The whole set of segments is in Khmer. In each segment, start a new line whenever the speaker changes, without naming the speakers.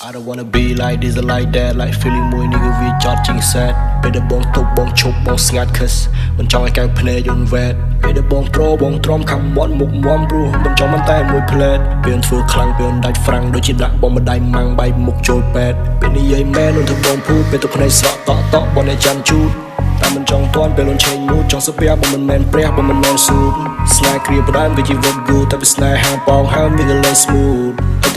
I don't wanna be like this or like that like feeling មួយនេះគឺវាចត់ជាង sad ពេលដែលបងទុកបងឈប់បងស្ងាត់ kiss មិនចង់ឲ្យកៅភ្នែកយន់វ៉ែតពេលដែលបងប្របងទ្រាំខំមាត់មុខមមព្រោះមិនចង់មិនតែមួយផ្លែតពេលធ្វើខ្លាំងពេលដាច់ហ្វ្រាំងដូចជាដាក់បងម្ដាយម៉ាំងបាយមុខចូលពេទ្យពេលនិយាយមែននឹងធ្វើបងភូតពេលទៅភ្នែកស្រក់តក់តក់បងអ្នកចាំជូតតែមិនចង់ទាន់ពេលលន់ឆេងមូតចង់សាពះបើមិនមែនព្រះបើមិនមែនស៊ូតស្នេហ៍គ្រាផ្ដើមវាជីវិតគូតែវាស្នេហ៍ហាប៉ងហើមវាក៏លេង smooth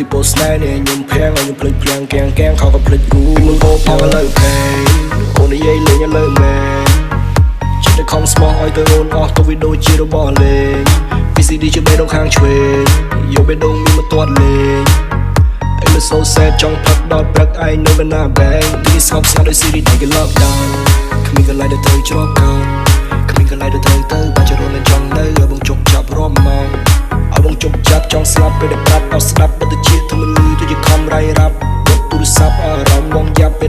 អតិពលស្នេហ៍នេះខ្ញុំភាំងឲ្យខ្ញុំភ្លេចភ្លាំងកៀងកៀងខោក៏ភ្លេចគូមិនបោផងឥឡូវផេអូននិយាយលេងឥឡូវមែនចិត្តតែខំស្មោះឲ្យទៅអូនអស់ទៅវាដូចជារបស់លេង PCD ជាបេះដូងខាងឆ្វេងយកបេះដូងមានមកទាត់លេង I'm so sad ចង់ផឹកដល់ព្រឹក I know when I bang ទីស្ងប់ស្ងាត់ដោយ Siri តែគេ lockdown គ្មានកន្លែងដែលត្រូវជ្រកកោនគ្មានកន្លែងដែលត្រូវទៅបាច់ចរលចង់នៅឲ្យបងជប់ចាប់រំម៉ងឲ្យបងជប់ចាប់ចង់ស្លាប់ពេលដែលប្រាប់ដល់ស្ដាប់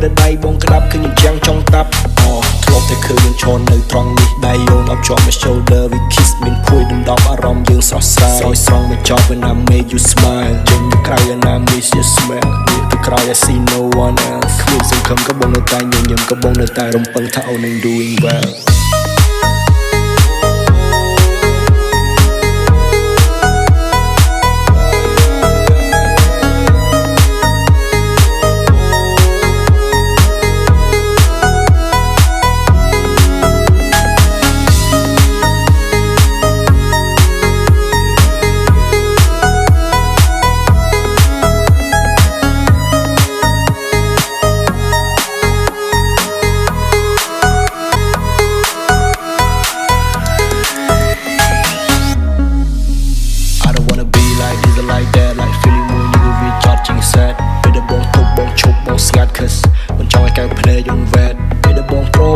ដែលដៃបងក្តាប់ឃើញយ៉ាងចង់តាប់អូធ្លាប់តែឃើញយើងឈរនៅត្រង់នេះដៃយោងអបជាប់ my shoulder we kiss មានភួយដណ្ដប់អារម្មណ៍យើងស្រស់ស្រាយស្រោចស្រង់មកចប់ when I make you smile ចេញក្រៅ and I miss your smell ទៅក្រៅ I see no one else គ្មានសង្ឃឹមក៏បងនៅតែញញឹមក៏បងនៅតែរំពឹងថាអូននឹង doing well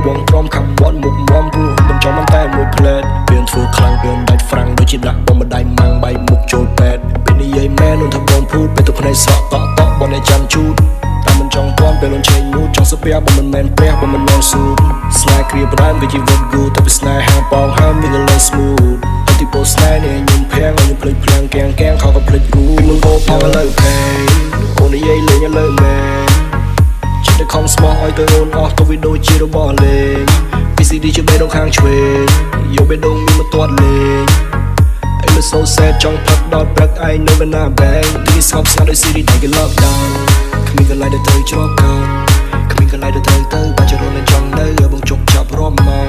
បងប្របងទ្រាំខំមាត់មុខមមព្រោះមិនចង់មិនតែមួយផ្លែតពេលធ្វើខ្លាំងពេលដាច់ហ្វ្រាំងដូចជាដាក់បងម្ដាយម៉ាំងបាយមុខចូលពេទ្យពេលនិយាយមែននឹងធ្វើបងភូតពេលទៅភ្នែកស្រក់តក់តក់បងអ្នកចាំជូតតែមិនចង់ទាន់ពេលលន់ឆេងមូតចង់សាពះបើមិនមែនព្រះបើមិនមែនស៊ូតស្នេហ៍គ្រាផ្ដើមវាជីវិតគូតែវាស្នេហ៍ហាប៉ងហើមវាក៏លេង smooth អតិពលស្នេហ៍នេះខ្ញុំភាំងឲ្យខ្ញុំភ្លេចភ្លាំងកៀងកៀងខោក៏ភ្លេចគូមិនបោផងឥឡូវផេ ចិត្តតែខំស្មោះឲ្យទៅអូនអស់ទៅវាដូចជារបស់លេង PCD ជាបេះដូងខាងឆ្វេងយកបេះដូងមានមកទាត់លេង I'm so sad ចង់ផឹកដល់ព្រឹក I know when I bang ទីស្ងប់ស្ងាត់ដោយ Siri តែគេ lockdown គ្មានកន្លែងដែលត្រូវជ្រកកោនគ្មានកន្លែងដែលត្រូវទៅបាច់ចរលចង់នៅឲ្យបងជប់ចាប់រំម៉ង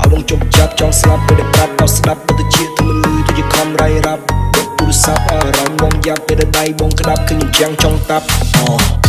ឲ្យបងជប់ចាប់ចង់ស្លាប់ពេលដែលប្រាប់ដល់ស្ដាប់ទៅទៅជាធ្វើលឺទៅជាខំរៃរ៉ាប់ទូរស័ព្ទអារម្មណ៍បងយ៉ាប់ពេលដែលដៃបងក្តាប់ឃើញយ៉ាងចង់តាប់អូ